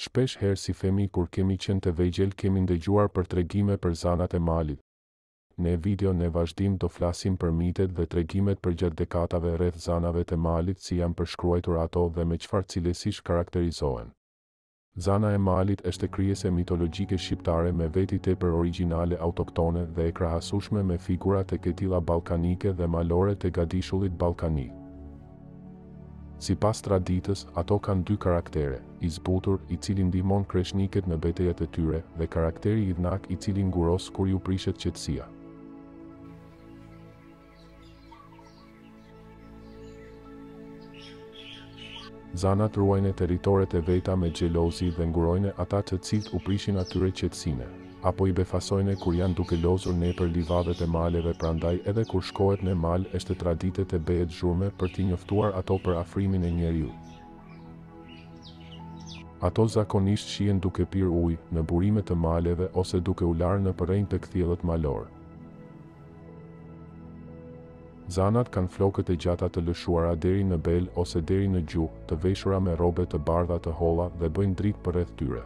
Shpesh herë si fëmijë kur kemi qenë të vegjël kemi ndëgjuar për tregime për zanat e malit. Në video në vazhdim do flasim për mitet dhe tregimet përgjatë dekatave rreth zanave të malit si janë përshkruajtur ato dhe me çfarë cilesish karakterizohen. Zana e malit është krijesë mitologjike shqiptare me veti tepër origjinale autoktone dhe e krahasueshme me figura të këtilla ballkanike dhe malore të gadishullit ballkanik. Sipas traditës, ato kanë dy karaktere, i zbutur, i cili ndihmon kreshnikët në betejat e tyre, dhe karakteri idhnak i cili nguros kur iu prishet qetësia. Zanat ruajnë territoret e veta me xhelozi dhe ngurojnë ata të cilët u prishin atyre qetësinë. apo i befasojnë kur janë duke lozur nëpër livadhet e maleve prandaj edhe kur shkohet në mal është traditë të bëhet zhurmë për t'i njoftuar ato për afrimin e njeriut ato zakonisht shihen duke pirë ujë në burime të maleve ose duke u larë në përrenj të kthjellët malorë. Zanat kanë flokët e gjata të lëshuara deri në bel ose deri në gju, të veshura me rrobe të bardha të holla dhe bëjnë dritë përreth tyre.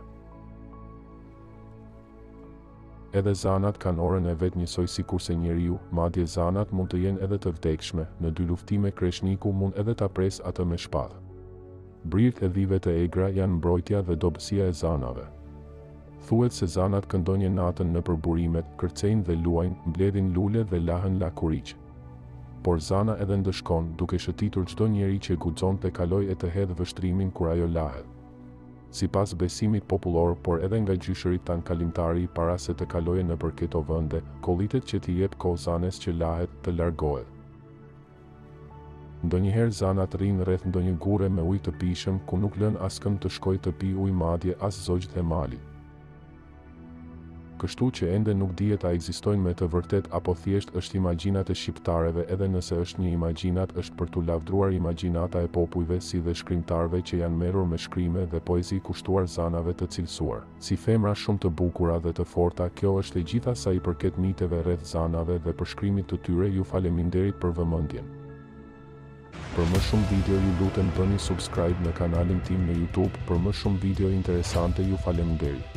Edhe zanat kanë orën e vet njësoj sikurse njeriu, madje zanat mund të jenë edhe të vdekshme, në dyluftime kreshniku mund edhe ta presë atë me shpatë. Brirët e dhive të egra janë mbrojtja dhe dobësia e zanave. Thuhet se zanat këndojnë natën nëpër burimet, kërcejnë dhe luajnë, mbledhin lule dhe lahen lakuriq. Por zana edhe ndëshkon, duke shituar çdo njeri që guxon të kalojë e të hedhë vështrimin kur ajo lahet. Sipas besimit popullor, por edhe nga gjyshërit tanë kalimtari para se të kalojë nëpër këto vende, kollitet që t'i jep kohë zanës që lahet, të largohet. Ndonjëherë zanat rrinë rreth ndonjë gurre me ujë të pijshëm ku nuk lënë askënd të shkojë të pijë ujë madje as zogjtë e malit. Kështu që ende nuk dihet a ekzistojnë me të vërtetë apo thjesht është imagjinatë e shqiptarëve edhe nëse është një imagjinatë është për t'u lavdruar imagjinata e popujve si dhe shkrimtarëve që janë merrur me shkrime dhe poezi kushtuar zanave të cilësuar si femra shumë të bukura dhe të forta kjo është e gjitha sa i përket miteve rreth zanave dhe përshkrimit të tyre ju faleminderit për vëmendjen. Për më shumë video ju lutem bëni subscribe në kanalin tim në youtube për më shumë video interesante ju faleminderit.